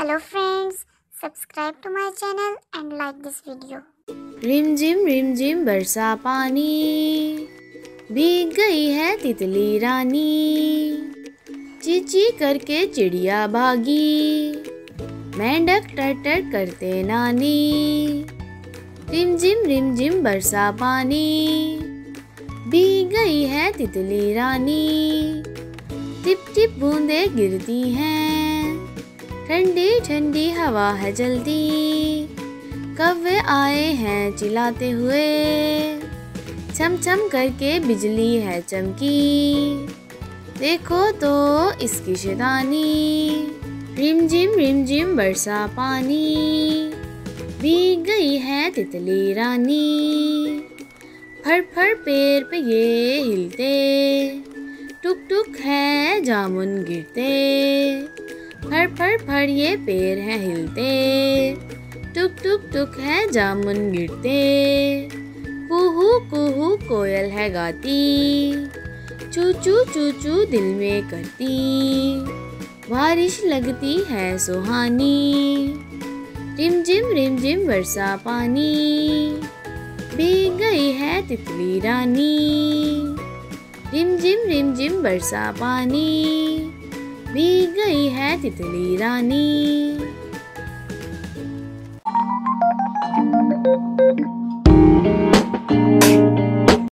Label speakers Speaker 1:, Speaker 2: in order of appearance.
Speaker 1: Hello friends, subscribe to my channel and like this video.
Speaker 2: रिम जिम रिम जिम बरसा पानी। भीग गई है तितली रानी। चीची करके चिड़िया भागी। मेंढक टर टर करते नानी। रिम जिम रिम जिम बरसा पानी। भीग गई है तितली रानी। टिप टिप बूंदे गिरती हैं। ठंडी ठंडी हवा है जल्दी। कव्वे आए हैं चिल्लाते हुए। छम छम करके बिजली है चमकी। देखो तो इसकी शैतानी। रिम झिम रिम झिम बरसा पानी। भीग गई है तितली रानी। फर फर पेड़ पे ये हिलते। टुक टुक है जामुन गिरते। फर फर फर ये पेड़ है हिलते। टुक टुक टुक है जामुन गिरते। कुहू कुहू कोयल है गाती। चू चू चू चू दिल में करती। बारिश लगती है सुहानी। रिम झिम रिम झिम वर्षा पानी। भीग गई है तितली रानी। रिम झिम रिम झिम बरसा पानी। भीग गई है तितली रानी।